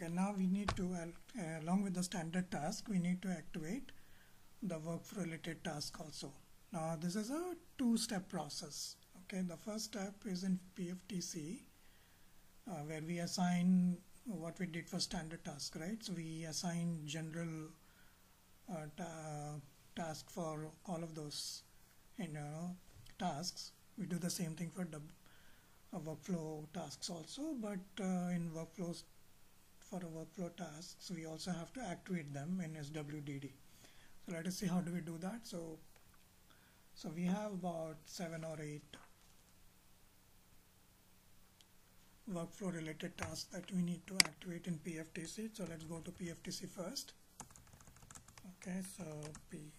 okay now we need to uh, along with the standard task we need to activate the workflow related task also. Now this is a two-step process okay? The first step is in PFTC uh, where we assign what we did for standard task right? So we assign general uh, ta task for all of those you know tasks. We do the same thing for the uh, workflow tasks also but uh, in workflows for a workflow tasks we also have to activate them in SWDD so let us see how do we do that. So so we have about seven or eight workflow related tasks that we need to activate in PFTC so let's go to PFTC first. Okay so P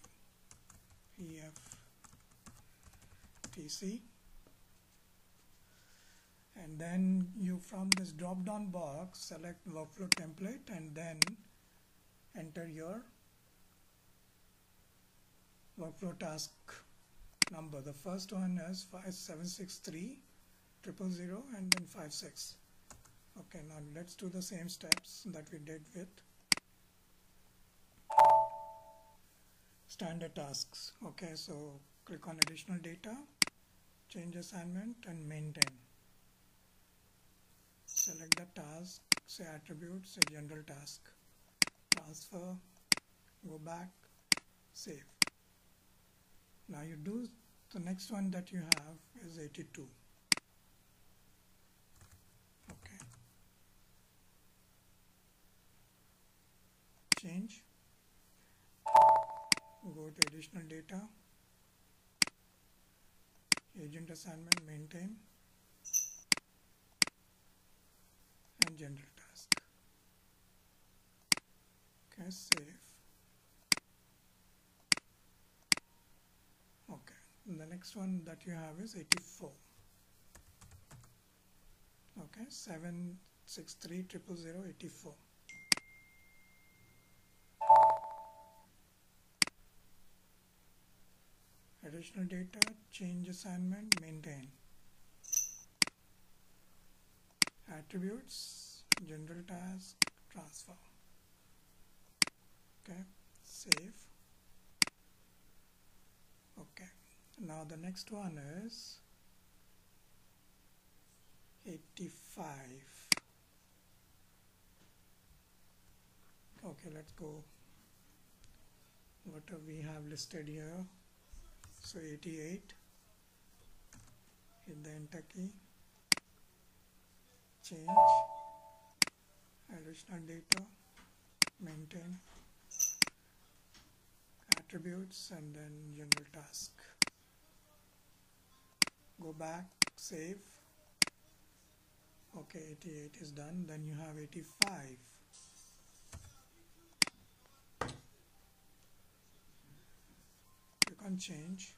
PFTC and then you from this drop down box select workflow template and then enter your workflow task number. The first one is 5763 000 and then 56 okay now let's do the same steps that we did with standard tasks. Okay so click on additional data change assignment and maintain select the task say attribute say general task. Transfer go back save. Now you do the next one that you have is 82 okay. Change. Go to additional data. Agent assignment maintain and general task. Okay save? Okay. And the next one that you have is 84 okay 763 000 84 additional data change assignment maintain. Attributes general task transfer okay save. Okay now the next one is 85 okay let's go. What we have listed here so 88 hit the enter key. Change additional data maintain attributes and then general task. Go back save. Okay 88 is done. Then you have 85 click on change.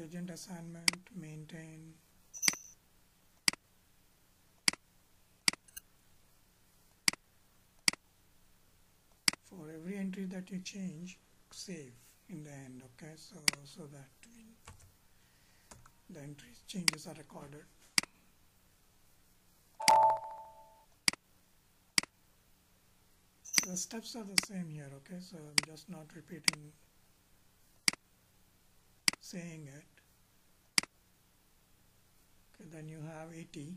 Agent assignment maintain for every entry that you change save in the end okay? So so that the entry changes are recorded. The steps are the same here okay? So I'm just not repeating saying it. Okay then you have 80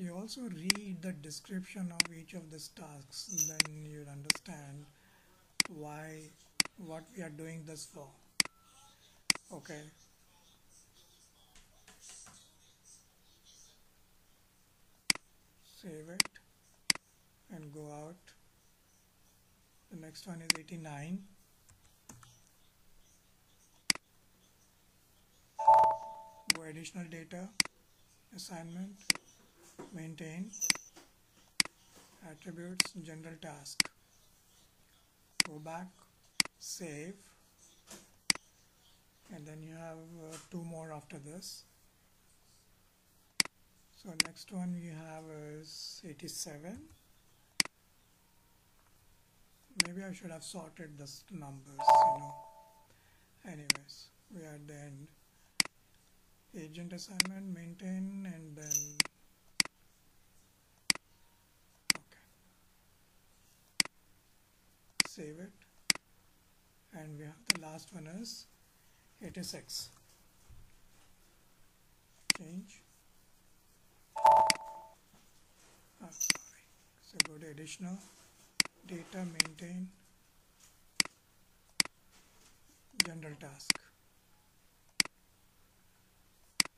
you also read the description of each of these tasks then you'll understand why what we are doing this for okay? Save it and go out. The next one is 89 go additional data assignment maintain attributes general task. Go back save and then you have uh, two more after this. So next one we have is 87 maybe I should have sorted the numbers you know. Anyways we are at the end. Agent assignment maintain and then okay save it and we have the last one is 86 change. Oh, sorry. So go to additional. Data maintain. General task.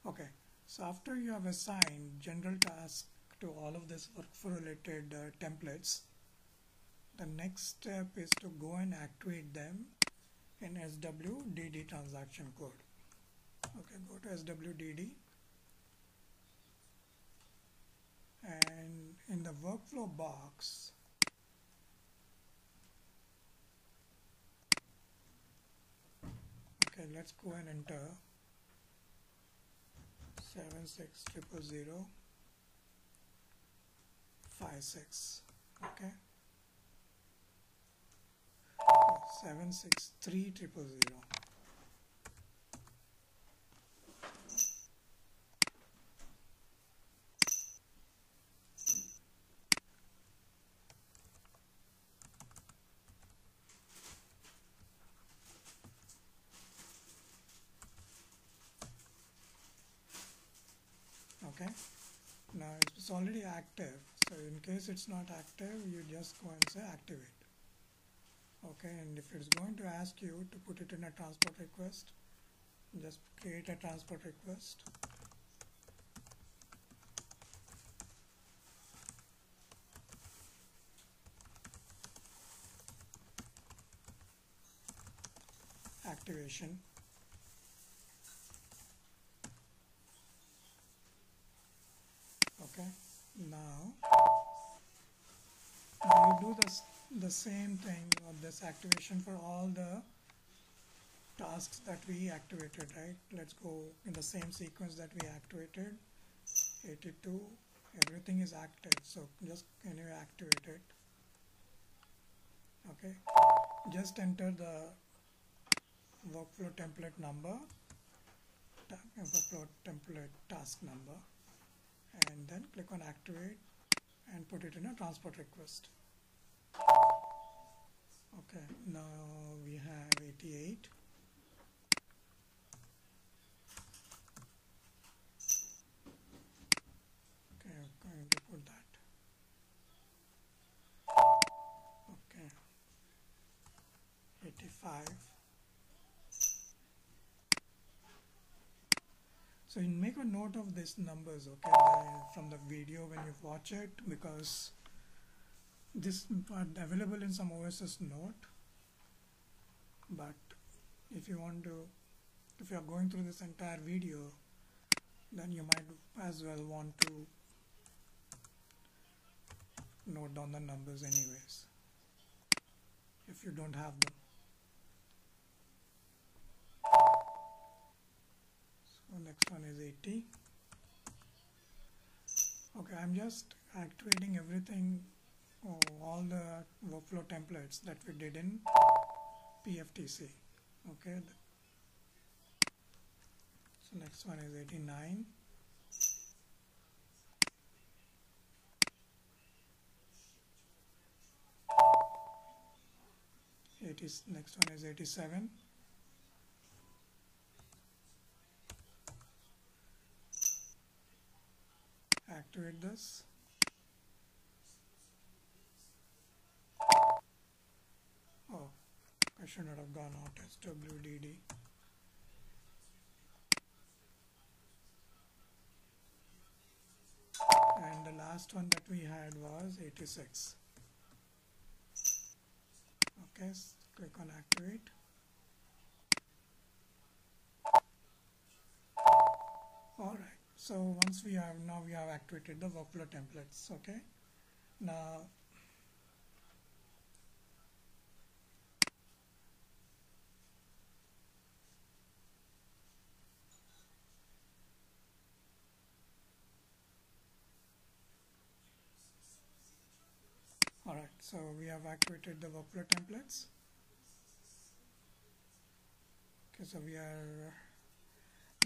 Okay. So after you have assigned general task to all of this workflow related uh, templates the next step is to go and activate them in SWDD transaction code. Okay go to SWDD and in the workflow box okay let's go and enter seven six triple zero five six okay seven six three triple zero. Okay. Now it's already active. So in case it's not active you just go and say activate okay and if it's going to ask you to put it in a transport request just create a transport request. Activation. Okay now you do this the same thing of this activation for all the tasks that we activated right? Let's go in the same sequence that we activated 82 everything is active so just anyway activate it? Okay. Just enter the workflow template number workflow template task number and then click on activate and put it in a transport request okay now we have 88 okay I'm going to put that. Okay. 85 so you make a note of these numbers okay from the video when you watch it because this are available in some OSS note but if you want to if you are going through this entire video then you might as well want to note down the numbers anyways if you don't have them. So next one is 80 okay I'm just activating everything all the workflow templates that we did in PFTC okay. So next one is 89 it is next one is 87 activate this oh I should not have gone out as WDD and the last one that we had was 86 okay click on activate. All right so once we have now we have activated the workflow templates okay? Now so we have activated the workflow templates okay so we are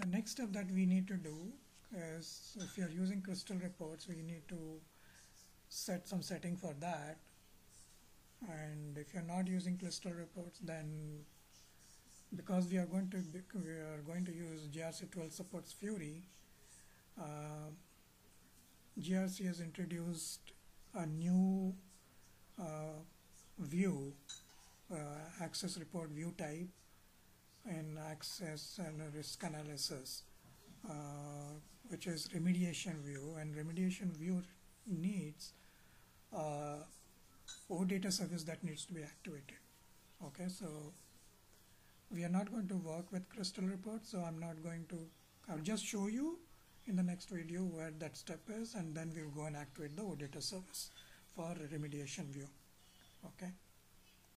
the next step that we need to do is if you are using crystal reports we need to set some setting for that and if you're not using crystal reports then because we are going to we are going to use GRC 12 supports Fiori. uh, GRC has introduced a new view uh, access report view type in access and risk analysis uh, which is remediation view. And remediation view needs uh, OData service that needs to be activated. Okay so we are not going to work with crystal report so I'm not going to I'll just show you in the next video where that step is and then we'll go and activate the OData service for remediation view. Okay